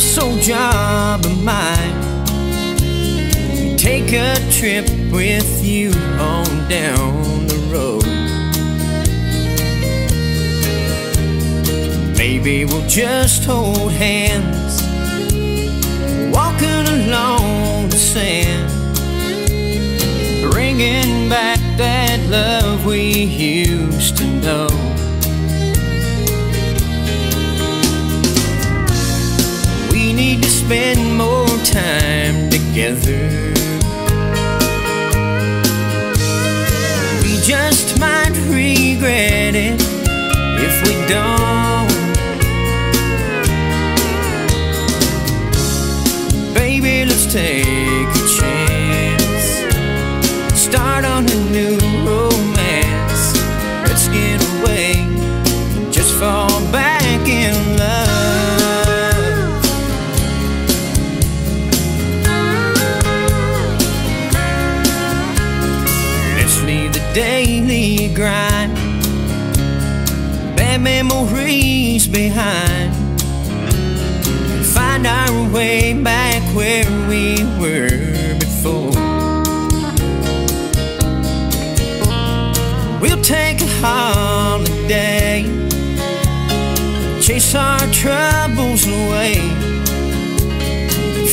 this old job of mine. Take a trip with you on down the road. Maybe we'll just hold hands, walking along the sand, bringing back that love we used to know. Time together. We just might regret it if we don't. Baby, let's take daily grind. Bad memories behind find our way back where we were before. We'll take a holiday, chase our troubles away,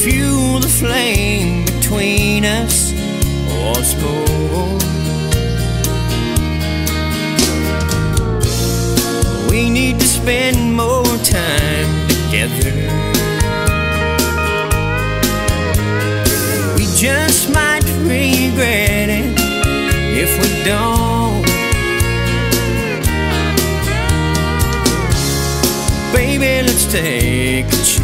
fuel the flame between us once more. Spend more time together. We just might regret it if we don't. Baby, let's take a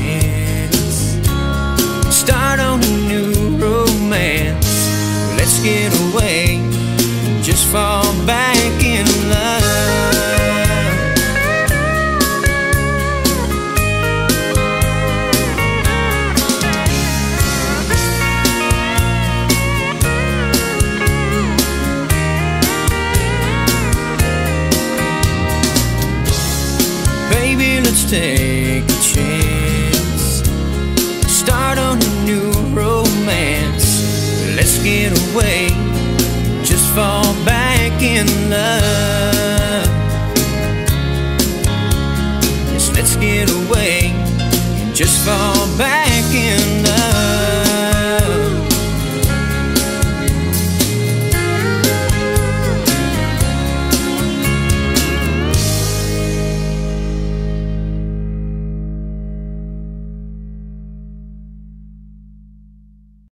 take a chance. Start on a new romance. Let's get away. Just fall back in love. Yes, let's get away. And just fall back in love.